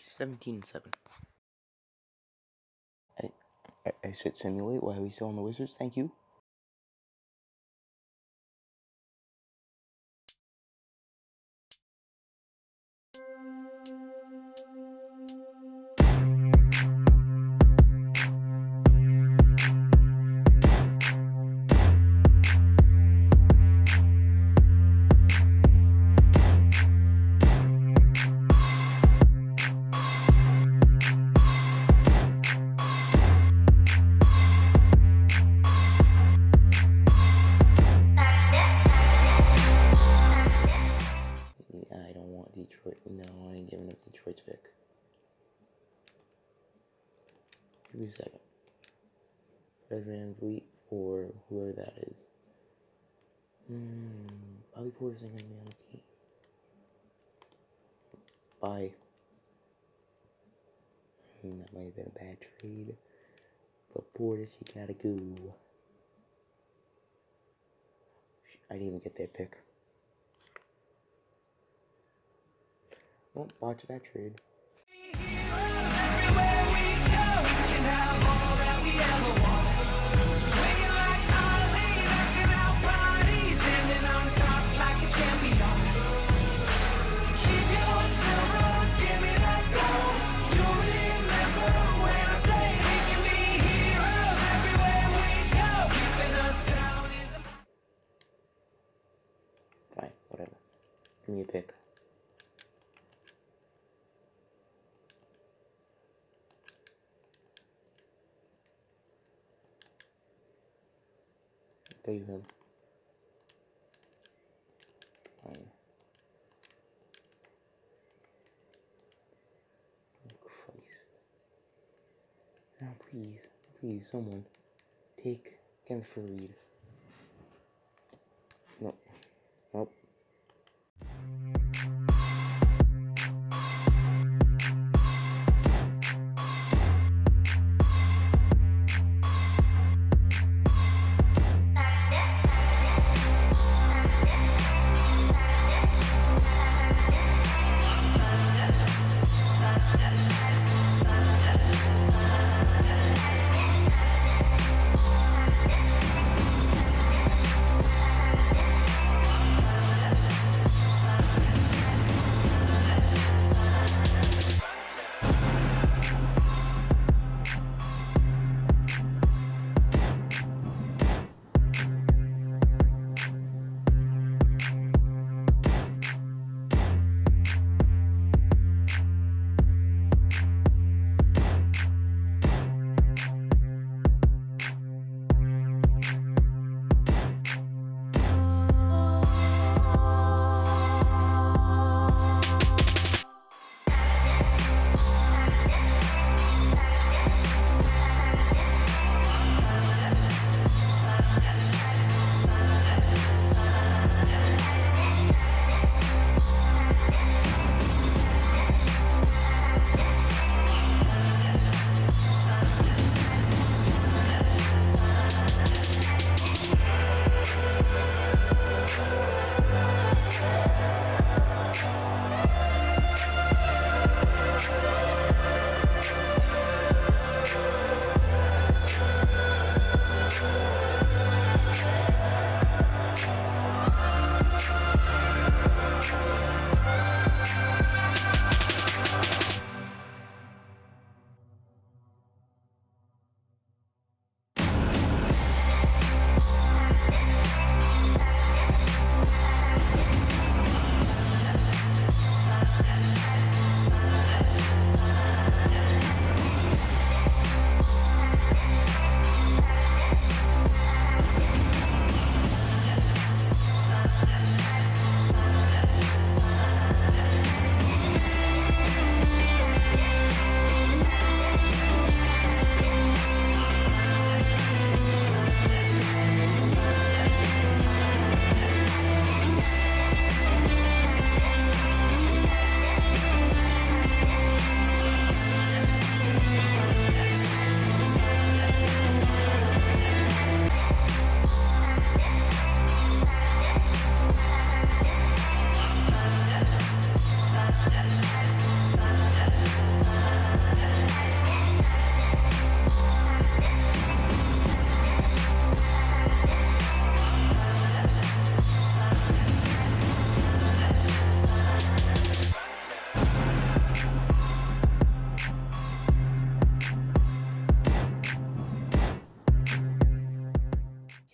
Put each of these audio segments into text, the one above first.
17 and 7. I, I, I said simulate. Why are we still on the Wizards? Thank you. Fred VanVleet or whoever that is. Hmm, Bobby Porter's not gonna be on the team. Bye. Hmm, that might have been a bad trade. But Portis, you gotta go. I didn't even get that pick. Well, watch that trade. Fine, Him. Fine. Oh, Christ. Now, please, please, someone, take Kenneth Reed. No.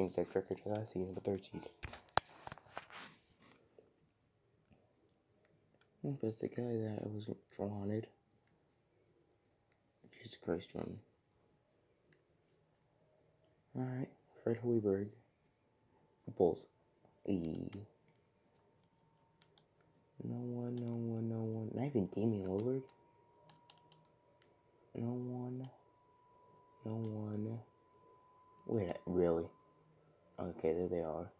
Changed that record last season, the third seed. That's the guy that I was wanted. Jesus Christ, Jordan. Alright, Fred Hoiberg. Bulls. E. No one, no one, no one. Not even Damian Lillard. No one. No one. Wait, really? Okay, there they are.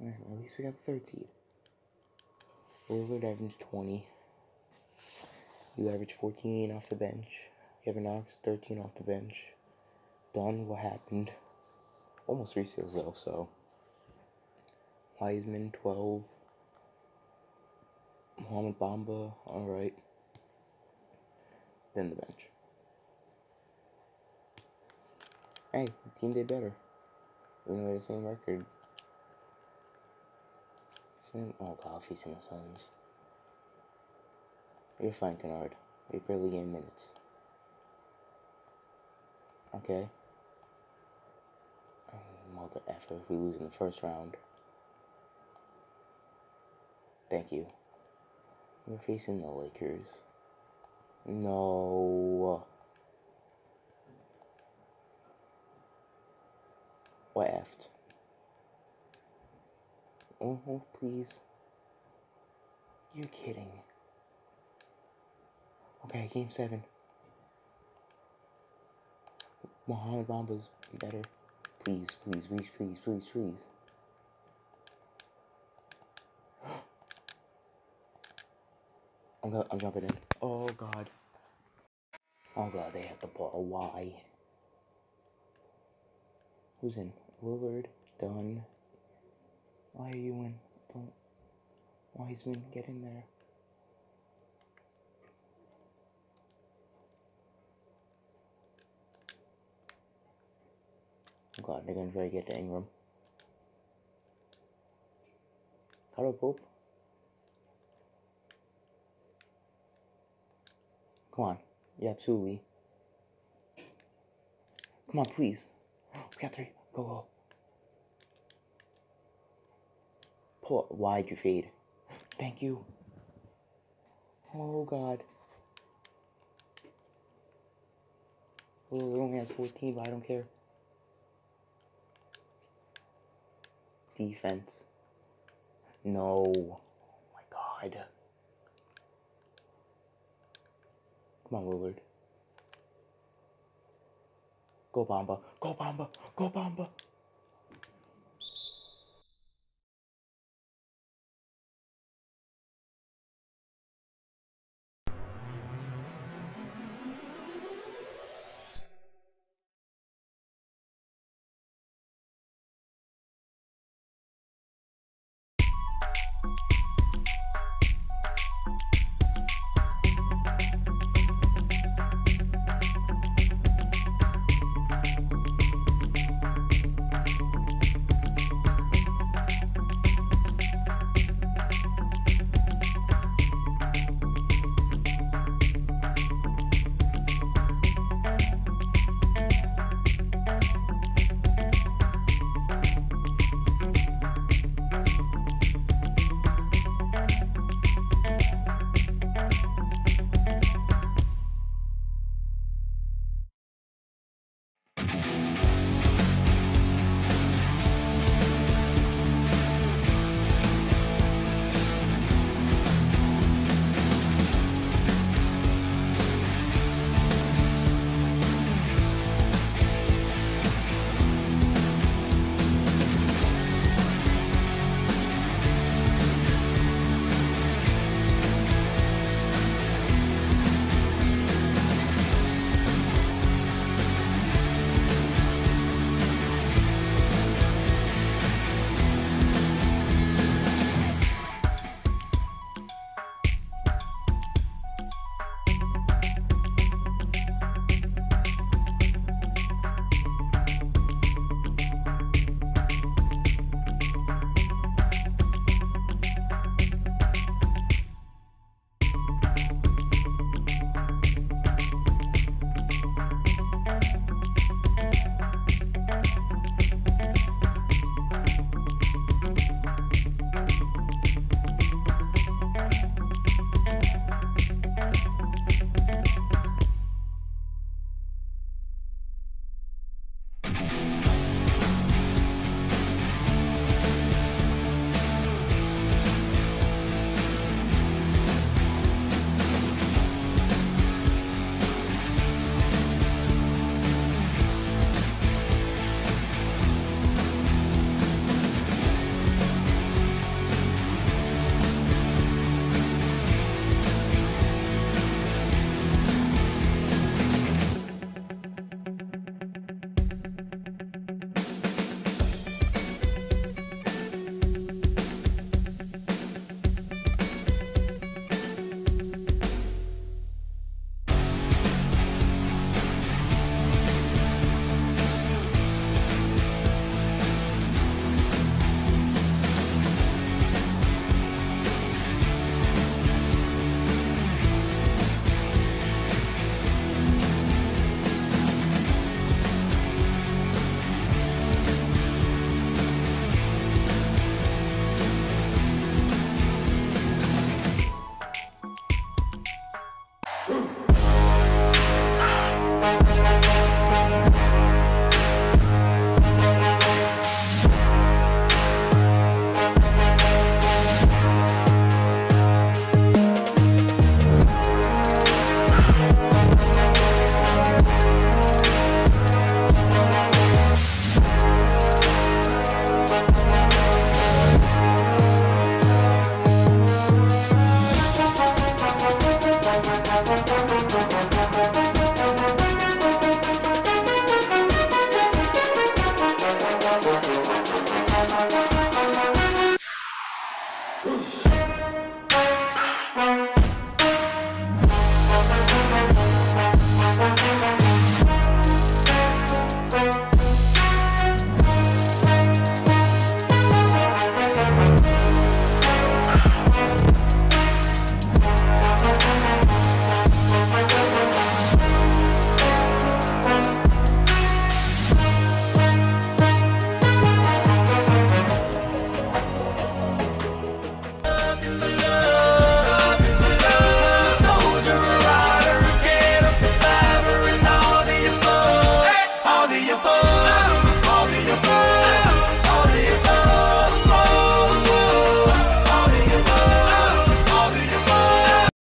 Alright, at least we got the third seed. Lillard averaged 20. You averaged 14 off the bench. Kevin Knox, 13 off the bench. Done what happened. Almost three steals though, so. Wiseman, 12. Mohamed Bamba, alright. Then the bench. Hey, the team did better. Even though the same record. Same, oh god, facing the Suns. You're fine, Kennard. We barely gain minutes. Okay. Um, mother effer if we lose in the first round. Thank you. We're facing the Lakers. No. Effed? Oh, oh, please. You're kidding. Okay, game seven. Mohamed Bamba's better. Please, please, please, please, please, please. I'm, I'm jumping in. Oh god. Oh god, they have the ball. Why? Who's in? Lillard, done. Why are you in? Don't. Wiseman, get in there. Oh god, they're gonna try to get to Ingram. Caldwell-Pope. Come on. Yeah, absolutely. Come on, please. We got three. Go, go. Pull. Why'd you fade? Thank you. Oh, God. Oh, it only has 14, but I don't care. Defense. No. Oh, my God. Come on, Lillard. Go Bamba. Go Bamba. Go.